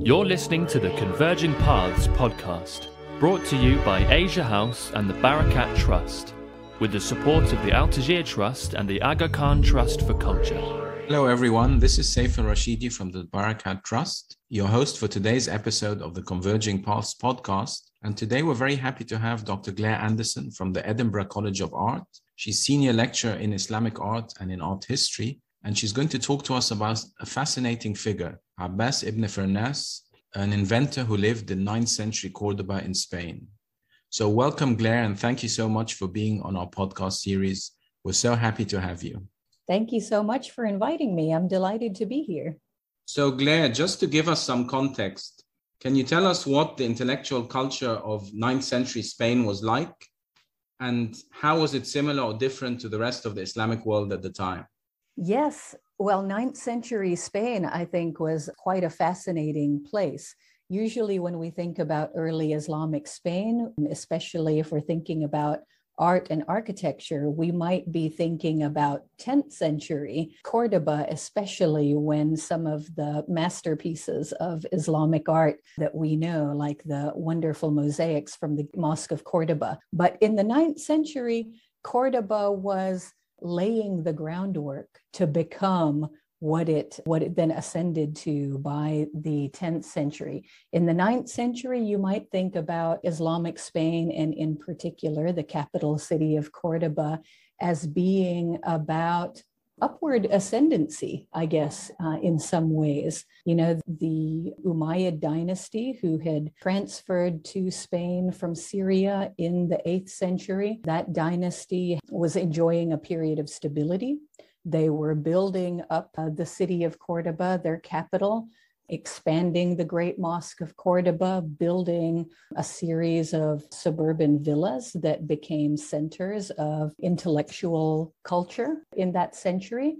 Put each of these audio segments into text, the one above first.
You're listening to the Converging Paths podcast, brought to you by Asia House and the Barakat Trust, with the support of the Al Tajir Trust and the Aga Khan Trust for Culture. Hello, everyone. This is Al Rashidi from the Barakat Trust, your host for today's episode of the Converging Paths podcast. And today we're very happy to have Dr. Glaire Anderson from the Edinburgh College of Art. She's senior lecturer in Islamic art and in art history and she's going to talk to us about a fascinating figure, Abbas ibn Firnas, an inventor who lived in 9th century Cordoba in Spain. So, welcome, Glaire, and thank you so much for being on our podcast series. We're so happy to have you. Thank you so much for inviting me. I'm delighted to be here. So, Glaire, just to give us some context, can you tell us what the intellectual culture of 9th century Spain was like? And how was it similar or different to the rest of the Islamic world at the time? Yes. Well, ninth century Spain, I think, was quite a fascinating place. Usually, when we think about early Islamic Spain, especially if we're thinking about art and architecture, we might be thinking about 10th century Cordoba, especially when some of the masterpieces of Islamic art that we know, like the wonderful mosaics from the Mosque of Cordoba. But in the 9th century, Cordoba was laying the groundwork to become what it what it then ascended to by the 10th century. In the 9th century you might think about islamic spain and in particular the capital city of cordoba as being about upward ascendancy, I guess, uh, in some ways. You know, the Umayyad dynasty, who had transferred to Spain from Syria in the 8th century, that dynasty was enjoying a period of stability. They were building up uh, the city of Cordoba, their capital expanding the Great Mosque of Cordoba, building a series of suburban villas that became centers of intellectual culture in that century.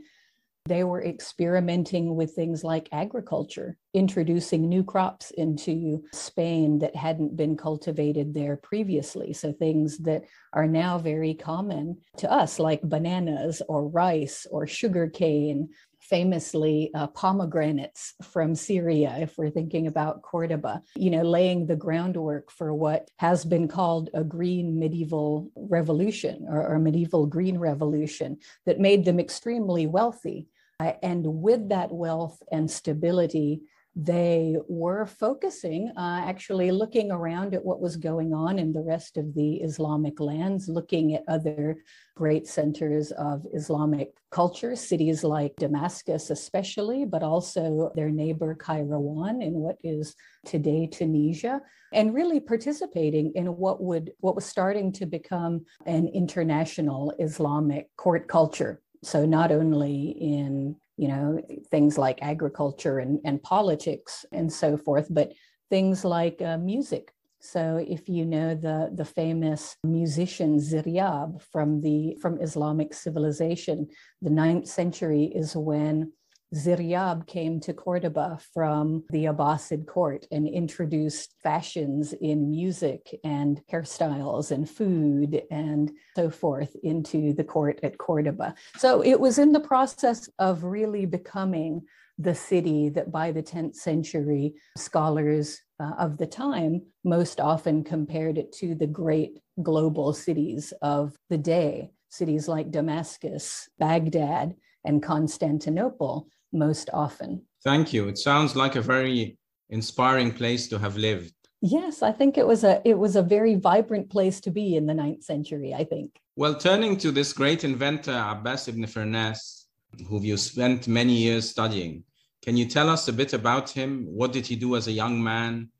They were experimenting with things like agriculture, introducing new crops into Spain that hadn't been cultivated there previously. So, things that are now very common to us, like bananas or rice or sugarcane famously uh, pomegranates from Syria, if we're thinking about Cordoba, you know, laying the groundwork for what has been called a green medieval revolution or, or medieval green revolution that made them extremely wealthy. Uh, and with that wealth and stability, they were focusing, uh, actually looking around at what was going on in the rest of the Islamic lands, looking at other great centers of Islamic culture, cities like Damascus, especially, but also their neighbor Kairouan in what is today Tunisia, and really participating in what would what was starting to become an international Islamic court culture. So not only in you know, things like agriculture and, and politics and so forth, but things like uh, music. So if you know the, the famous musician Ziryab from the from Islamic civilization, the ninth century is when Ziryab came to Cordoba from the Abbasid court and introduced fashions in music and hairstyles and food and so forth into the court at Cordoba. So it was in the process of really becoming the city that by the 10th century, scholars uh, of the time most often compared it to the great global cities of the day, cities like Damascus, Baghdad, and Constantinople most often. Thank you. It sounds like a very inspiring place to have lived. Yes, I think it was a it was a very vibrant place to be in the ninth century, I think. Well, turning to this great inventor Abbas ibn Firnas, who you spent many years studying, can you tell us a bit about him? What did he do as a young man?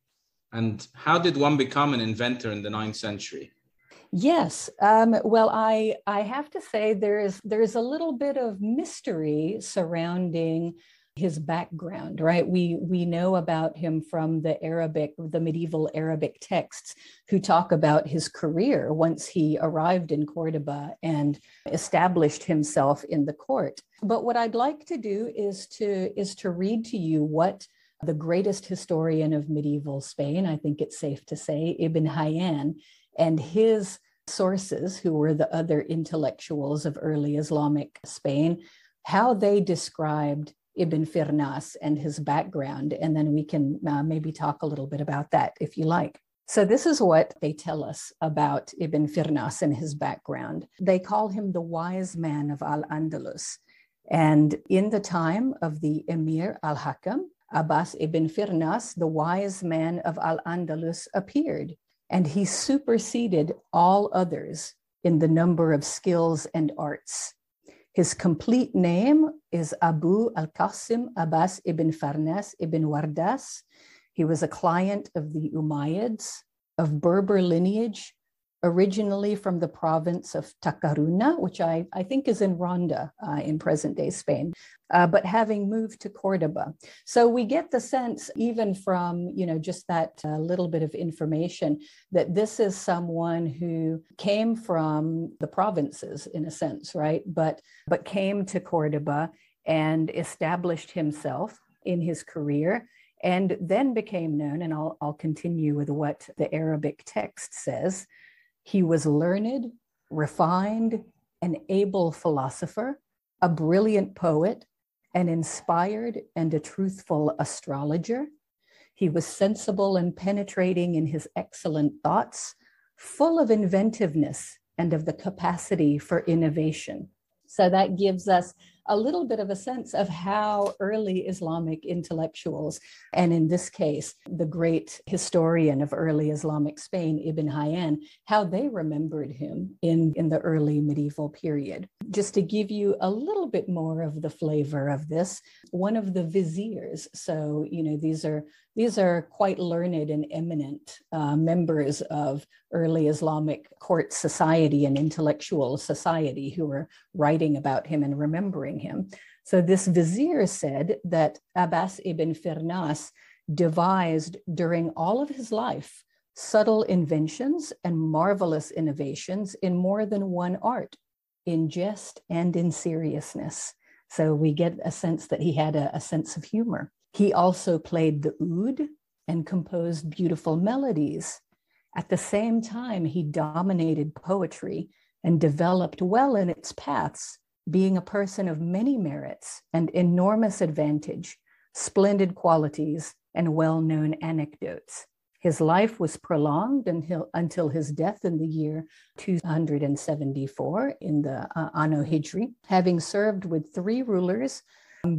And how did one become an inventor in the ninth century? Yes. Um, well, I I have to say there is there's a little bit of mystery surrounding his background, right? We we know about him from the Arabic, the medieval Arabic texts, who talk about his career once he arrived in Cordoba and established himself in the court. But what I'd like to do is to is to read to you what the greatest historian of medieval Spain, I think it's safe to say, Ibn Hayyan, and his sources, who were the other intellectuals of early Islamic Spain, how they described Ibn Firnas and his background, and then we can uh, maybe talk a little bit about that if you like. So, this is what they tell us about Ibn Firnas and his background. They call him the wise man of Al Andalus. And in the time of the Emir al Hakam, Abbas ibn Firnas, the wise man of Al Andalus, appeared, and he superseded all others in the number of skills and arts. His complete name is Abu al Qasim Abbas ibn Firnas ibn Wardas, he was a client of the Umayyads of Berber lineage, originally from the province of Tacaruna, which I, I think is in Ronda uh, in present day Spain, uh, but having moved to Cordoba. So we get the sense, even from you know just that uh, little bit of information, that this is someone who came from the provinces in a sense, right? But but came to Cordoba and established himself in his career and then became known, and I'll, I'll continue with what the Arabic text says. He was learned, refined, an able philosopher, a brilliant poet, an inspired and a truthful astrologer. He was sensible and penetrating in his excellent thoughts, full of inventiveness and of the capacity for innovation. So that gives us a little bit of a sense of how early Islamic intellectuals, and in this case, the great historian of early Islamic Spain, Ibn Hayyan, how they remembered him in, in the early medieval period. Just to give you a little bit more of the flavor of this, one of the viziers, so, you know, these are these are quite learned and eminent uh, members of early Islamic court society and intellectual society who were writing about him and remembering him. So this vizier said that Abbas ibn Firnas devised during all of his life subtle inventions and marvelous innovations in more than one art, in jest and in seriousness. So we get a sense that he had a, a sense of humor. He also played the oud and composed beautiful melodies. At the same time, he dominated poetry and developed well in its paths, being a person of many merits and enormous advantage, splendid qualities, and well known anecdotes. His life was prolonged until, until his death in the year 274 in the uh, Anno Hijri, having served with three rulers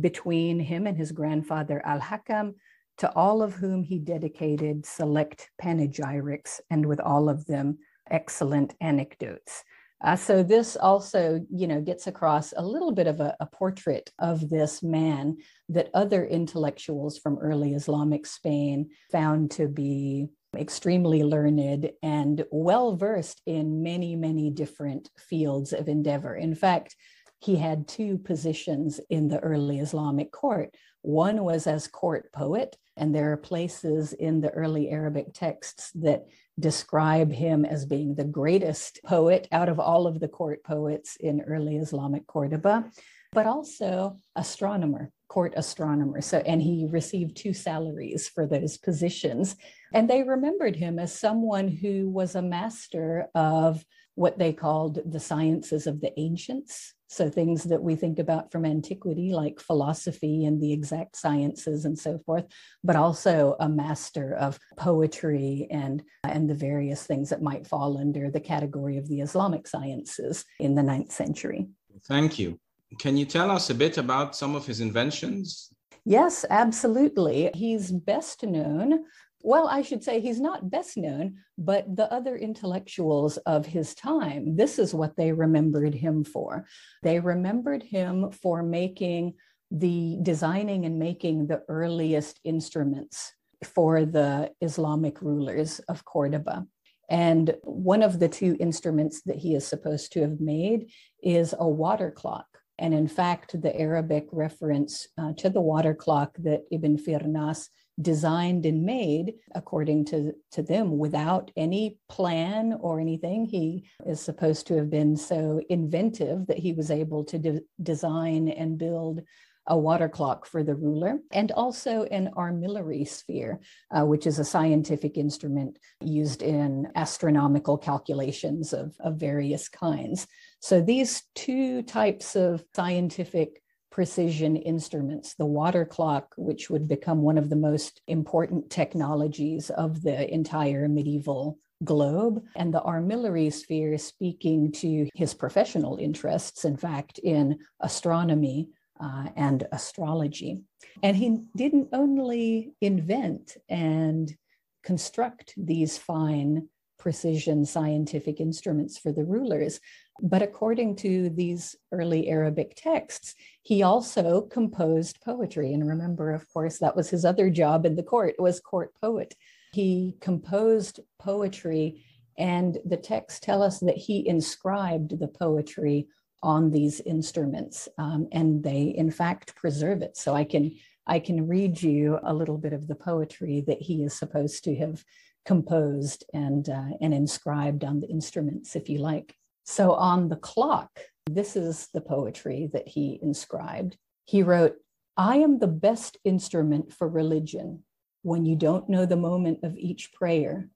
between him and his grandfather Al Hakam, to all of whom he dedicated select panegyrics, and with all of them excellent anecdotes. Uh, so this also, you know, gets across a little bit of a, a, portrait of this man that other intellectuals from early Islamic Spain found to be extremely learned and well versed in many, many different fields of endeavor. In fact, he had two positions in the early Islamic court. One was as court poet, and there are places in the early Arabic texts that describe him as being the greatest poet out of all of the court poets in early Islamic Cordoba, but also astronomer, court astronomer. So, and he received two salaries for those positions. And they remembered him as someone who was a master of what they called the sciences of the ancients. So, things that we think about from antiquity, like philosophy and the exact sciences and so forth, but also a master of poetry and, and the various things that might fall under the category of the Islamic sciences in the ninth century. Thank you. Can you tell us a bit about some of his inventions? Yes, absolutely. He's best known well, I should say he's not best known, but the other intellectuals of his time, this is what they remembered him for. They remembered him for making the designing and making the earliest instruments for the Islamic rulers of Cordoba. And one of the two instruments that he is supposed to have made is a water clock. And in fact, the Arabic reference uh, to the water clock that Ibn Firnas designed and made according to, to them without any plan or anything. He is supposed to have been so inventive that he was able to de- design and build a water clock for the ruler, and also an armillary sphere, uh, which is a scientific instrument used in astronomical calculations of, of various kinds. So these two types of scientific precision instruments, the water clock, which would become one of the most important technologies of the entire medieval globe, and the armillary sphere, speaking to his professional interests, in fact, in astronomy uh, and astrology. And he didn't only invent and construct these fine precision scientific instruments for the rulers. But according to these early Arabic texts, he also composed poetry. And remember, of course, that was his other job in the court, was court poet. He composed poetry, and the texts tell us that he inscribed the poetry on these instruments, um, and they in fact preserve it. So I can I can read you a little bit of the poetry that he is supposed to have composed and, uh, and inscribed on the instruments, if you like. So on the clock, this is the poetry that he inscribed. He wrote, I am the best instrument for religion when you don't know the moment of each prayer,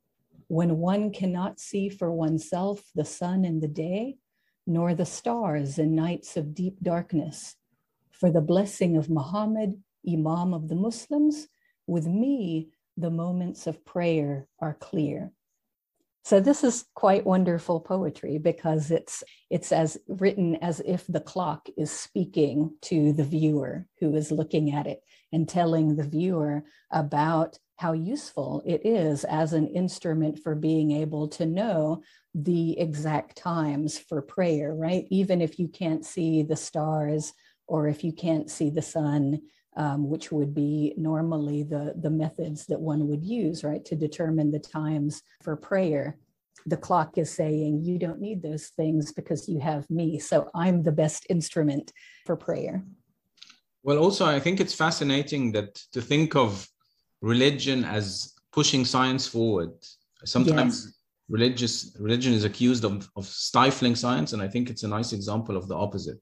when one cannot see for oneself the sun in the day, nor the stars in nights of deep darkness. For the blessing of Muhammad, Imam of the Muslims, with me, the moments of prayer are clear. So this is quite wonderful poetry because it's it's as written as if the clock is speaking to the viewer who is looking at it and telling the viewer about how useful it is as an instrument for being able to know the exact times for prayer, right? Even if you can't see the stars or if you can't see the sun, um, which would be normally the, the methods that one would use, right, to determine the times for prayer. The clock is saying, you don't need those things because you have me. So I'm the best instrument for prayer. Well, also, I think it's fascinating that to think of religion as pushing science forward. Sometimes yes. religious religion is accused of, of stifling science, and I think it's a nice example of the opposite.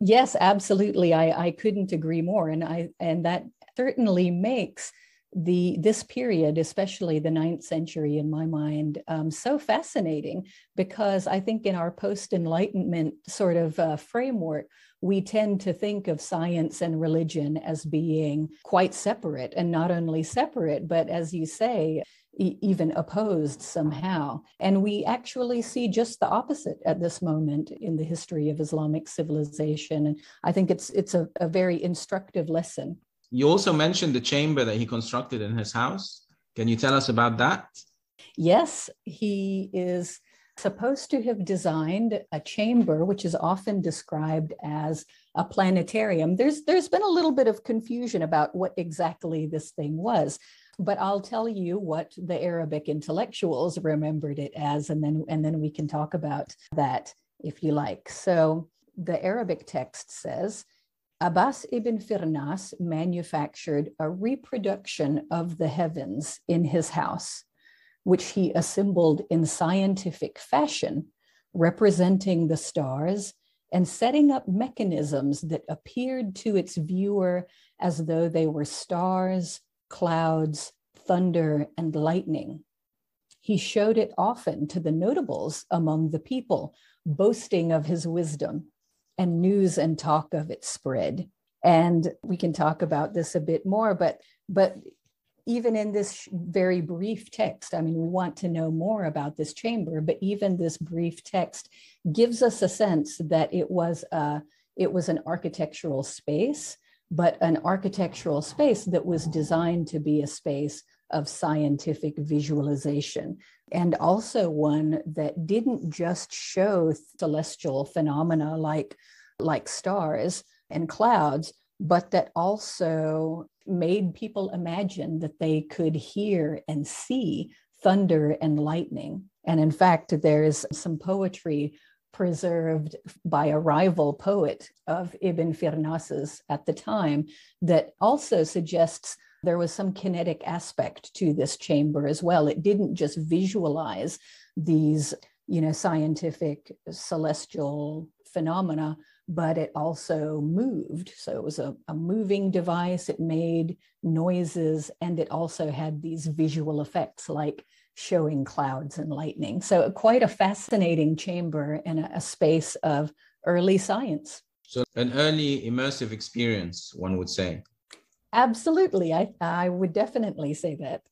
Yes, absolutely. I, I couldn't agree more. And I and that certainly makes the this period, especially the ninth century, in my mind, um, so fascinating because I think in our post Enlightenment sort of uh, framework, we tend to think of science and religion as being quite separate, and not only separate, but as you say, even opposed somehow. And we actually see just the opposite at this moment in the history of Islamic civilization. And I think it's it's a, a very instructive lesson. You also mentioned the chamber that he constructed in his house. Can you tell us about that? Yes, he is supposed to have designed a chamber which is often described as a planetarium there's there's been a little bit of confusion about what exactly this thing was but I'll tell you what the Arabic intellectuals remembered it as, and then and then we can talk about that if you like. So the Arabic text says. Abbas ibn Firnas manufactured a reproduction of the heavens in his house, which he assembled in scientific fashion, representing the stars and setting up mechanisms that appeared to its viewer as though they were stars clouds, thunder, and lightning. He showed it often to the notables among the people, boasting of his wisdom, and news and talk of it spread. And we can talk about this a bit more, but but even in this very brief text, I mean, we want to know more about this chamber, but even this brief text gives us a sense that it was a, it was an architectural space but an architectural space that was designed to be a space of scientific visualization and also one that didn't just show celestial phenomena like like stars and clouds but that also made people imagine that they could hear and see thunder and lightning. And in fact there's some poetry preserved by a rival poet of Ibn Firnas's at the time that also suggests there was some kinetic aspect to this chamber as well. It didn't just visualize these, you know, scientific celestial phenomena, but it also moved. So it was a, a moving device. It made noises and it also had these visual effects like showing clouds and lightning. So, quite a fascinating chamber and a, a space of early science. So, an early immersive experience, one would say. Absolutely. I, I would definitely say that.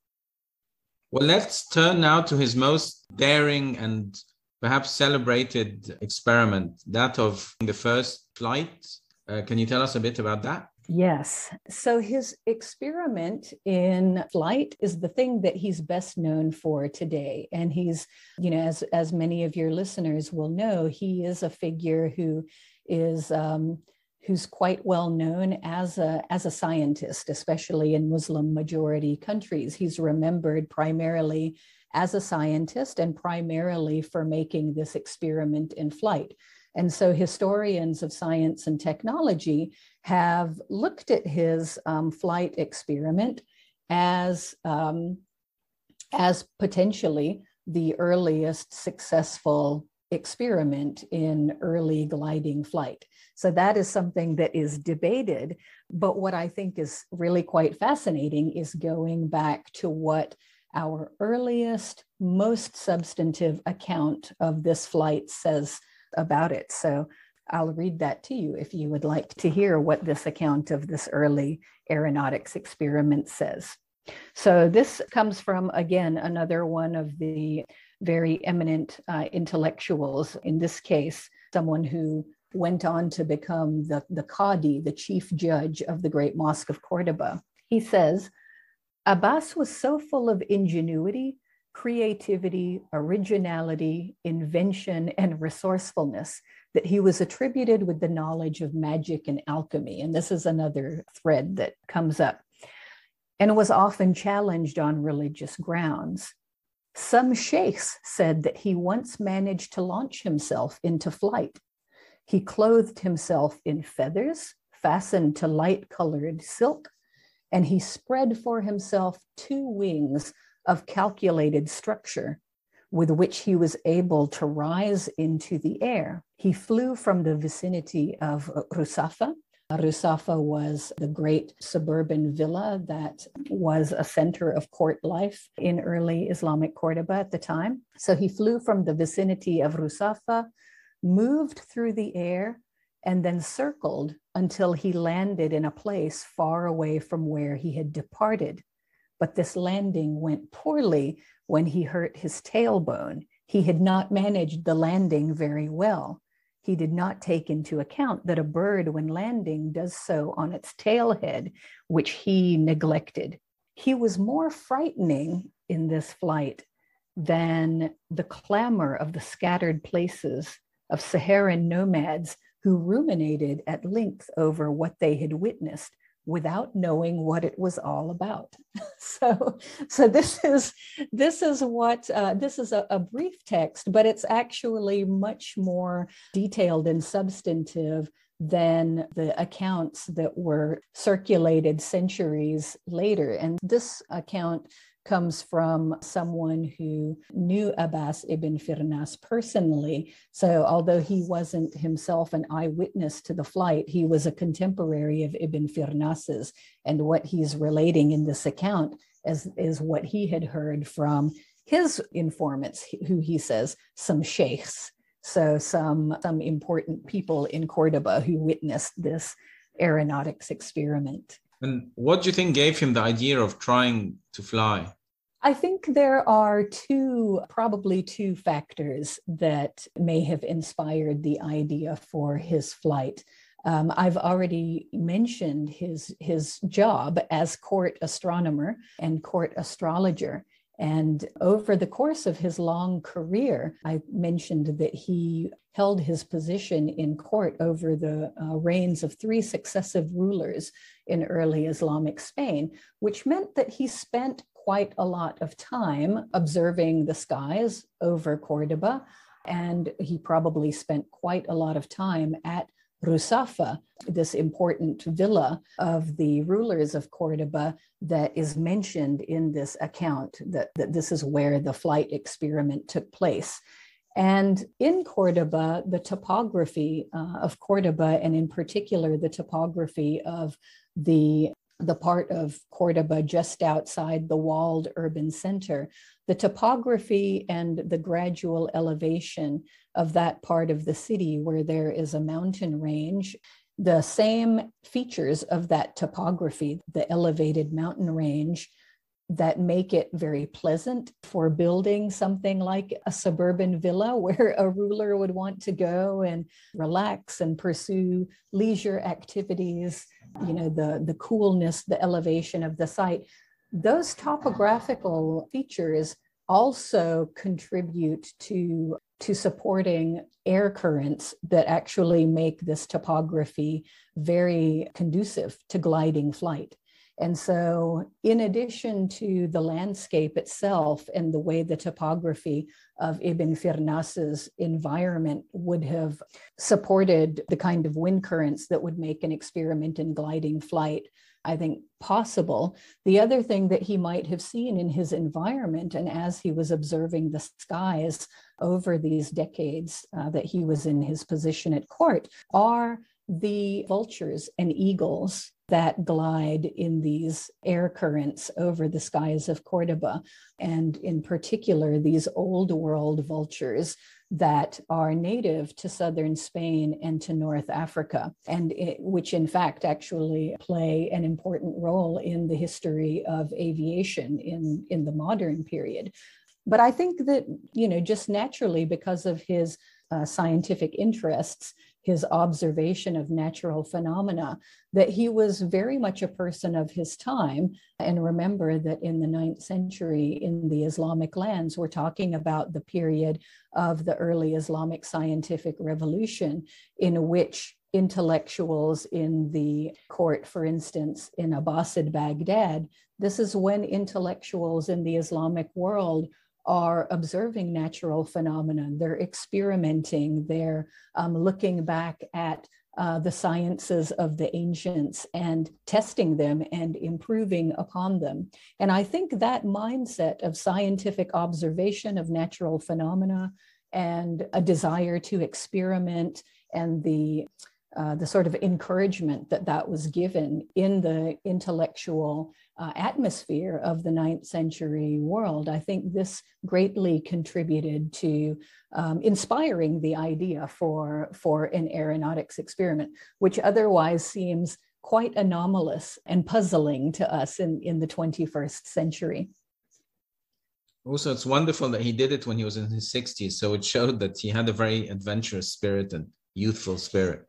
Well, let's turn now to his most daring and perhaps celebrated experiment, that of the first flight. Uh, can you tell us a bit about that? Yes. So his experiment in flight is the thing that he's best known for today. And he's, you know, as, as many of your listeners will know, he is a figure who is um, who's quite well known as a, as a scientist, especially in Muslim majority countries. He's remembered primarily as a scientist and primarily for making this experiment in flight. And so historians of science and technology have looked at his um, flight experiment as, um, as potentially the earliest successful experiment in early gliding flight. So that is something that is debated. But what I think is really quite fascinating is going back to what our earliest, most substantive account of this flight says about it. So I'll read that to you if you would like to hear what this account of this early aeronautics experiment says. So this comes from, again, another one of the very eminent uh, intellectuals, in this case, someone who went on to become the, the Qadi, the chief judge of the Great Mosque of Cordoba. He says, Abbas was so full of ingenuity, creativity, originality, invention, and resourcefulness that he was attributed with the knowledge of magic and alchemy. And this is another thread that comes up. And was often challenged on religious grounds. Some sheikhs said that he once managed to launch himself into flight. He clothed himself in feathers fastened to light colored silk, and he spread for himself two wings of calculated structure with which he was able to rise into the air. He flew from the vicinity of Rusafa Rusafa was the great suburban villa that was a center of court life in early Islamic Cordoba at the time. So he flew from the vicinity of Rusafa, moved through the air, and then circled until he landed in a place far away from where he had departed. But this landing went poorly when he hurt his tailbone. He had not managed the landing very well he did not take into account that a bird, when landing, does so on its tailhead, which he neglected. He was more frightening in this flight than the clamor of the scattered places of Saharan nomads who ruminated at length over what they had witnessed without knowing what it was all about. so, so this is this is what uh, this is a, a, brief text, but it's actually much more detailed and substantive than the accounts that were circulated centuries later. And this account comes from someone who knew Abbas ibn Firnas personally. So, although he wasn't himself an eyewitness to the flight, he was a contemporary of Ibn Firnas's. And what he's relating in this account is, is what he had heard from his informants, who he says, some sheikhs. So, some, some important people in Cordoba who witnessed this aeronautics experiment. And what do you think gave him the idea of trying to fly? I think there are two, probably two factors that may have inspired the idea for his flight. Um, I've already mentioned his, his job as court astronomer and court astrologer. And over the course of his long career, I mentioned that he held his position in court over the uh, reigns of three successive rulers in early Islamic Spain, which meant that he spent quite a lot of time observing the skies over Cordoba. And he probably spent quite a lot of time at Rusafa, this important villa of the rulers of Cordoba that is mentioned in this account, that, that this is where the flight experiment took place. And in Cordoba, the topography uh, of Cordoba, and in particular the topography of the the part of Cordoba just outside the walled urban center, the topography and the gradual elevation of that part of the city where there is a mountain range the same features of that topography, the elevated mountain range, that make it very pleasant for building something like a suburban villa where a ruler would want to go and relax and pursue leisure activities you know the the coolness the elevation of the site those topographical features also contribute to to supporting air currents that actually make this topography very conducive to gliding flight. And so, in addition to the landscape itself and the way the topography of Ibn Firnas's environment would have supported the kind of wind currents that would make an experiment in gliding flight, I think, possible. The other thing that he might have seen in his environment and as he was observing the skies over these decades uh, that he was in his position at court are the vultures and eagles that glide in these air currents over the skies of Cordoba, and in particular, these old world vultures that are native to southern Spain and to North Africa, and it, which in fact actually play an important role in the history of aviation in, in the modern period. But I think that, you know, just naturally because of his uh, scientific interests, his observation of natural phenomena, that he was very much a person of his time. And remember that in the ninth century in the Islamic lands, we're talking about the period of the early Islamic scientific revolution, in which intellectuals in the court, for instance, in Abbasid Baghdad, this is when intellectuals in the Islamic world are observing natural phenomena. They're experimenting. They're um, looking back at uh, the sciences of the ancients and testing them and improving upon them. And I think that mindset of scientific observation of natural phenomena and a desire to experiment and the uh, the sort of encouragement that that was given in the intellectual uh, atmosphere of the ninth century world, I think this greatly contributed to um, inspiring the idea for, for an aeronautics experiment, which otherwise seems quite anomalous and puzzling to us in, in the 21st century. Also, it's wonderful that he did it when he was in his 60s. So it showed that he had a very adventurous spirit and youthful spirit.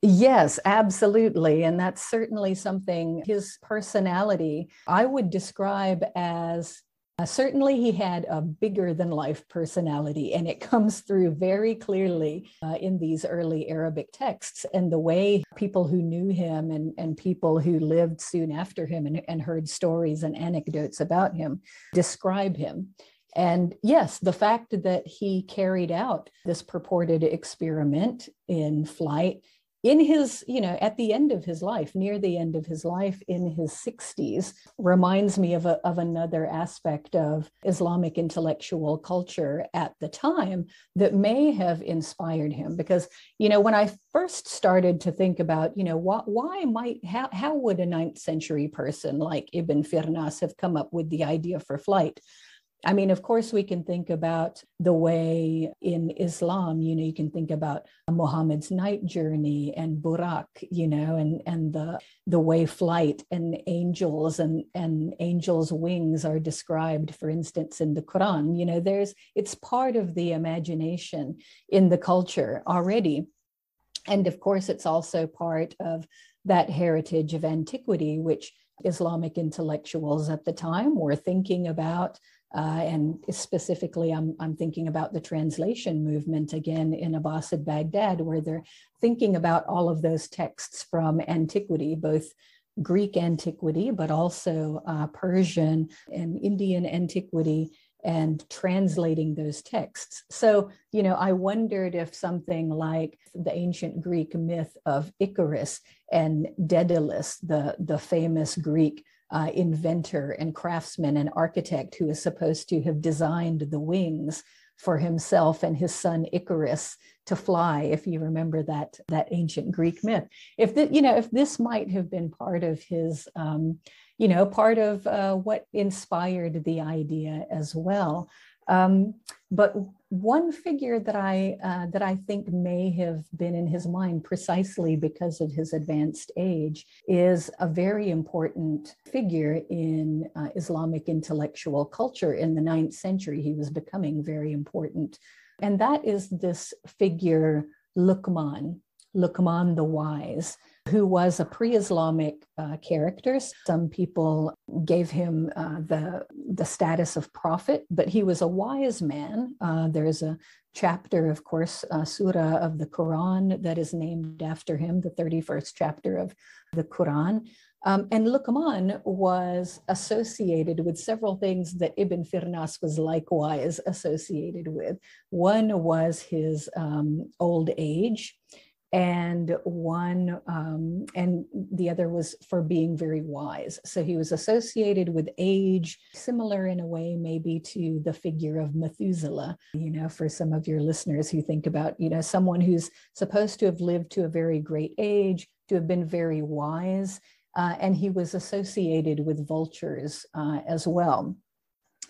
Yes, absolutely. And that's certainly something his personality I would describe as uh, certainly he had a bigger than life personality, and it comes through very clearly uh, in these early Arabic texts and the way people who knew him and, and people who lived soon after him and, and heard stories and anecdotes about him describe him. And yes, the fact that he carried out this purported experiment in flight in his, you know, at the end of his life, near the end of his life in his 60s, reminds me of, a, of another aspect of Islamic intellectual culture at the time that may have inspired him. Because, you know, when I first started to think about, you know, why, why might, how, how would a ninth century person like Ibn Firnas have come up with the idea for flight? I mean, of course, we can think about the way in Islam, you know, you can think about Muhammad's night journey and Buraq, you know, and, and the, the way flight and angels and, and angels' wings are described, for instance, in the Quran. You know, there's, it's part of the imagination in the culture already. And of course, it's also part of that heritage of antiquity, which Islamic intellectuals at the time were thinking about uh, and specifically, I'm, I'm thinking about the translation movement again in Abbasid Baghdad, where they're thinking about all of those texts from antiquity, both Greek antiquity, but also uh, Persian and Indian antiquity, and translating those texts. So, you know, I wondered if something like the ancient Greek myth of Icarus and Daedalus, the, the famous Greek uh, inventor and craftsman and architect who is supposed to have designed the wings for himself and his son Icarus to fly, if you remember that that ancient Greek myth. If the, you know, if this might have been part of his, um, you know, part of uh, what inspired the idea as well. Um, but one figure that I uh, that I think may have been in his mind precisely because of his advanced age is a very important figure in uh, Islamic intellectual culture in the ninth century. He was becoming very important, and that is this figure Luqman, Luqman the Wise who was a pre-Islamic uh, character. Some people gave him uh, the the status of prophet, but he was a wise man. Uh, there's a chapter, of course, surah of the Quran that is named after him, the 31st chapter of the Quran. Um, and Luqman was associated with several things that Ibn Firnas was likewise associated with. One was his um, old age and one um, and the other was for being very wise. So he was associated with age similar in a way maybe to the figure of methuselah you know for some of your listeners who think about you know someone who's supposed to have lived to a very great age to have been very wise uh, and he was associated with vultures uh, as well.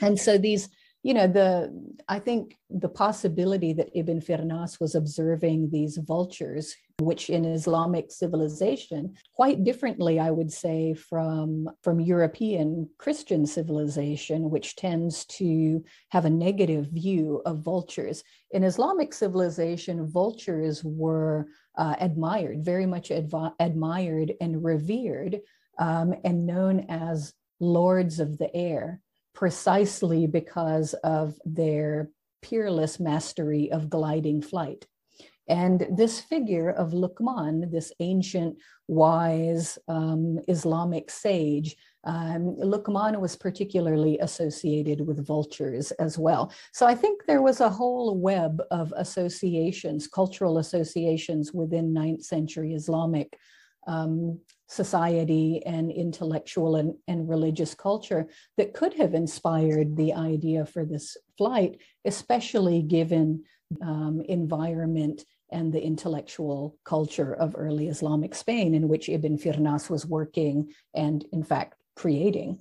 And so these you know the i think the possibility that ibn firnas was observing these vultures which in islamic civilization quite differently i would say from from european christian civilization which tends to have a negative view of vultures. In islamic civilization vultures were uh, admired very much adv- admired and revered um, and known as lords of the air precisely because of their peerless mastery of gliding flight. And this figure of Luqman, this ancient, wise um, Islamic sage, um, Luqman was particularly associated with vultures as well. So I think there was a whole web of associations, cultural associations within ninth century Islamic um, society and intellectual and, and religious culture that could have inspired the idea for this flight, especially given um, environment and the intellectual culture of early Islamic Spain, in which Ibn Firnas was working and, in fact, creating.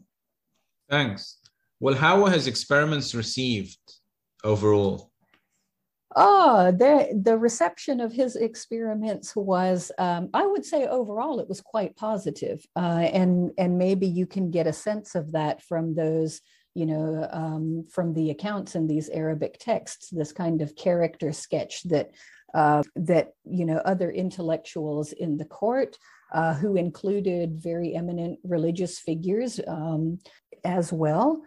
Thanks. Well, how his experiments received overall? Oh, the, the reception of his experiments was, um, I would say overall, it was quite positive. Uh, and, and maybe you can get a sense of that from those, you know, um, from the accounts in these Arabic texts, this kind of character sketch that, uh, that, you know, other intellectuals in the court uh, who included very eminent religious figures um, as well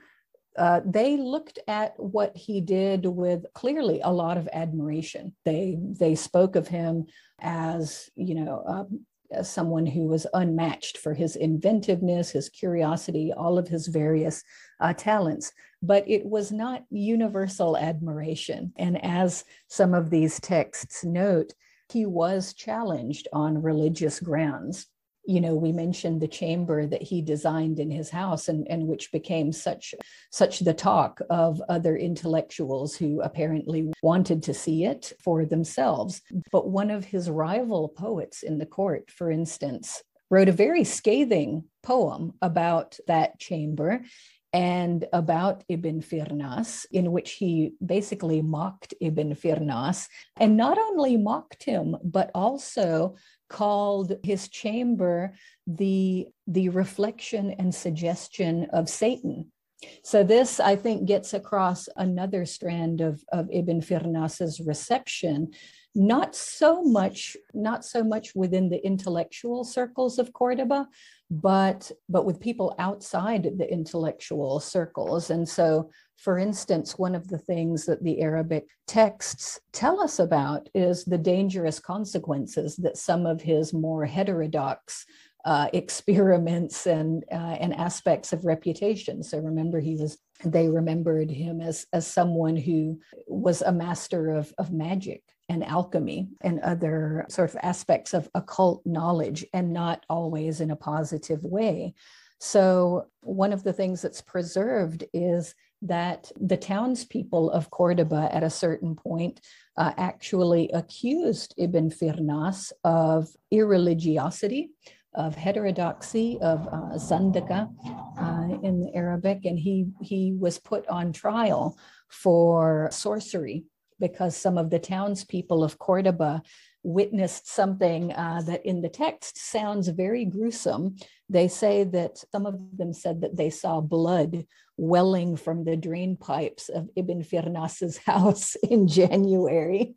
uh, they looked at what he did with clearly a lot of admiration. They they spoke of him as you know um, as someone who was unmatched for his inventiveness, his curiosity, all of his various uh, talents. But it was not universal admiration. And as some of these texts note, he was challenged on religious grounds you know we mentioned the chamber that he designed in his house and, and which became such such the talk of other intellectuals who apparently wanted to see it for themselves. But one of his rival poets in the court for instance wrote a very scathing poem about that chamber and about Ibn Firnas, in which he basically mocked Ibn Firnas, and not only mocked him, but also called his chamber the, the reflection and suggestion of Satan. So this, I think, gets across another strand of, of Ibn Firnas's reception, not so much, not so much within the intellectual circles of Cordoba, but but with people outside the intellectual circles and so for instance one of the things that the arabic texts tell us about is the dangerous consequences that some of his more heterodox uh, experiments and uh, and aspects of reputation. So remember, he was they remembered him as as someone who was a master of of magic and alchemy and other sort of aspects of occult knowledge, and not always in a positive way. So one of the things that's preserved is that the townspeople of Cordoba at a certain point uh, actually accused Ibn Firnas of irreligiosity, of heterodoxy, of uh, uh, in Arabic, and he, he was put on trial for sorcery because some of the townspeople of Cordoba witnessed something uh, that in the text sounds very gruesome. They say that some of them said that they saw blood welling from the drain pipes of Ibn Firnas's house in January.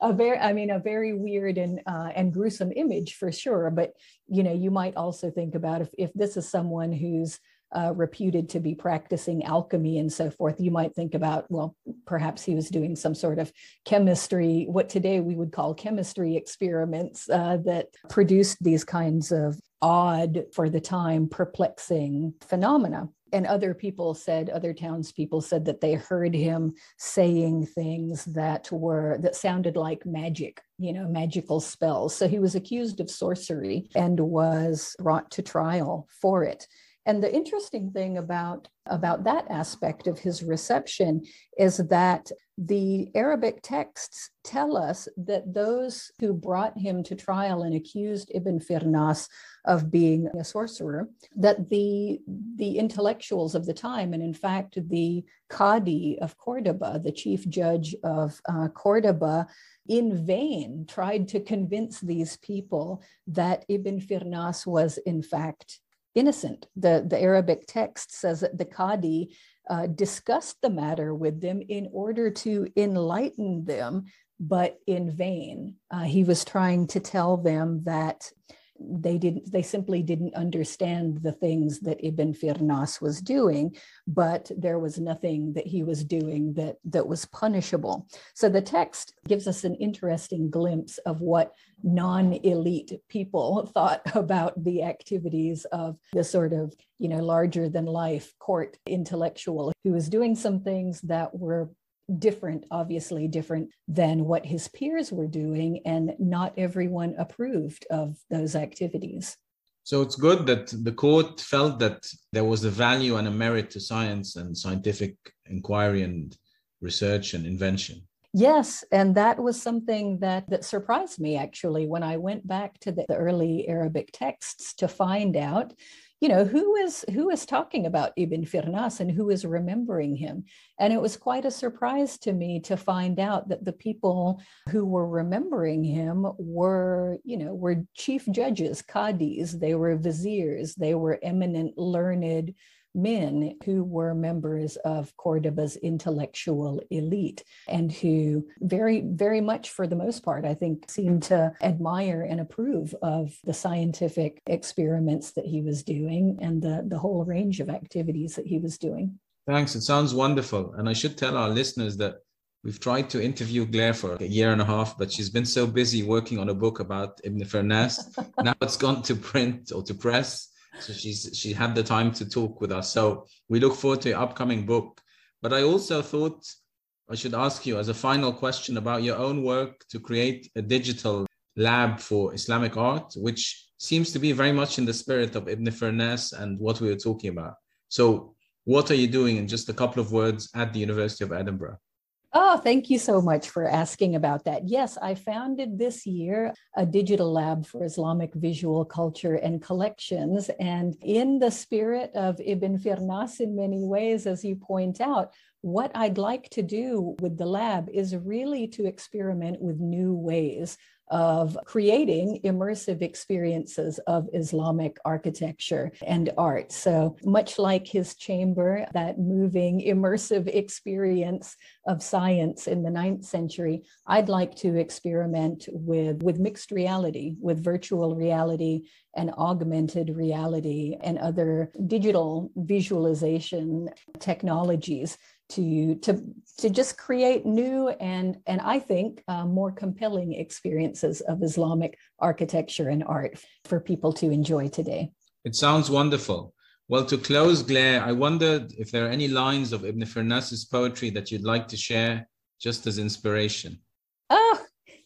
a very, I mean, a very weird and uh, and gruesome image for sure. But you know, you might also think about if if this is someone who's uh, reputed to be practicing alchemy and so forth, you might think about, well, perhaps he was doing some sort of chemistry, what today we would call chemistry experiments uh, that produced these kinds of odd, for the time, perplexing phenomena. And other people said, other townspeople said that they heard him saying things that were, that sounded like magic, you know, magical spells. So he was accused of sorcery and was brought to trial for it. And the interesting thing about, about that aspect of his reception is that the Arabic texts tell us that those who brought him to trial and accused Ibn Firnas of being a sorcerer, that the, the intellectuals of the time, and in fact, the Qadi of Cordoba, the chief judge of uh, Cordoba, in vain tried to convince these people that Ibn Firnas was in fact innocent. The, the Arabic text says that the Qadi uh, discussed the matter with them in order to enlighten them, but in vain. Uh, he was trying to tell them that they didn't they simply didn't understand the things that ibn firnas was doing but there was nothing that he was doing that that was punishable. So the text gives us an interesting glimpse of what non-elite people thought about the activities of the sort of you know larger than life court intellectual who was doing some things that were different, obviously different than what his peers were doing, and not everyone approved of those activities. So it's good that the court felt that there was a value and a merit to science and scientific inquiry and research and invention. Yes, and that was something that that surprised me actually when I went back to the early Arabic texts to find out you know who is who is talking about ibn firnas and who is remembering him? And it was quite a surprise to me to find out that the people who were remembering him were you know were chief judges qadis. They were viziers. They were eminent learned men who were members of Cordoba's intellectual elite and who very, very much for the most part, I think, seemed to admire and approve of the scientific experiments that he was doing and the, the whole range of activities that he was doing. Thanks. It sounds wonderful. And I should tell our listeners that We've tried to interview Glaire for a year and a half, but she's been so busy working on a book about Ibn Firnas. now it's gone to print or to press. So she's she had the time to talk with us. So we look forward to your upcoming book. But I also thought I should ask you as a final question about your own work to create a digital lab for Islamic art, which seems to be very much in the spirit of Ibn Firnas and what we were talking about. So what are you doing in just a couple of words at the University of Edinburgh? Oh, thank you so much for asking about that. Yes, I founded this year a digital lab for Islamic visual culture and collections. And in the spirit of Ibn Firnas, in many ways, as you point out, what I'd like to do with the lab is really to experiment with new ways of creating immersive experiences of Islamic architecture and art. So, much like his chamber, that moving immersive experience of science in the ninth century, I'd like to experiment with, with mixed reality, with virtual reality and augmented reality and other digital visualization technologies to to to just create new and and I think uh, more compelling experiences of Islamic architecture and art for people to enjoy today. It sounds wonderful. Well, to close, Glaire, I wondered if there are any lines of Ibn Firnas's poetry that you'd like to share just as inspiration.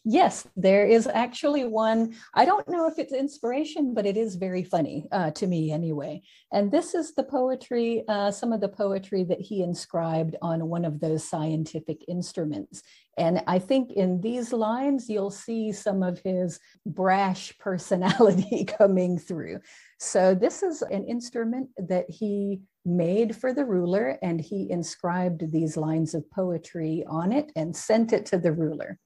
Yes, there is actually one. I don't know if it's inspiration, but it is very funny uh, to me anyway. And this is the poetry, uh, some of the poetry that he inscribed on one of those scientific instruments. And I think in these lines, you'll see some of his brash personality coming through. So, this is an instrument that he made for the ruler, and he inscribed these lines of poetry on it and sent it to the ruler.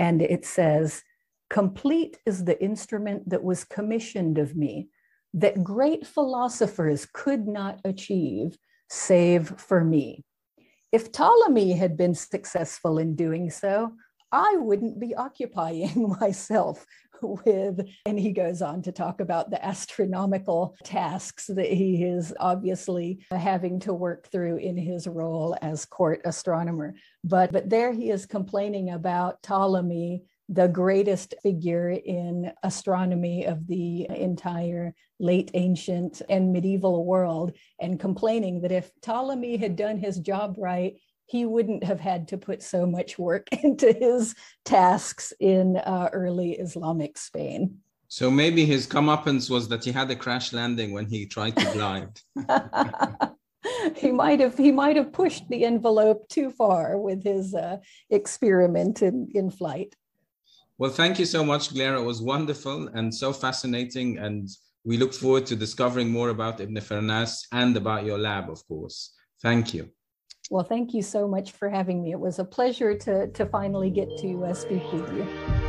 And it says, Complete is the instrument that was commissioned of me, that great philosophers could not achieve save for me. If Ptolemy had been successful in doing so, I wouldn't be occupying myself with, and he goes on to talk about the astronomical tasks that he is obviously having to work through in his role as court astronomer. But, but there he is complaining about Ptolemy the greatest figure in astronomy of the entire late ancient and medieval world, and complaining that if Ptolemy had done his job right, he wouldn't have had to put so much work into his tasks in uh, early Islamic Spain. So maybe his comeuppance was that he had a crash landing when he tried to glide. he might have he might have pushed the envelope too far with his uh, experiment in, in flight. Well, thank you so much, Glaire. It was wonderful and so fascinating. And we look forward to discovering more about Ibn Firnas and about your lab, of course. Thank you. Well, thank you so much for having me. It was a pleasure to, to finally get to uh, speak with you.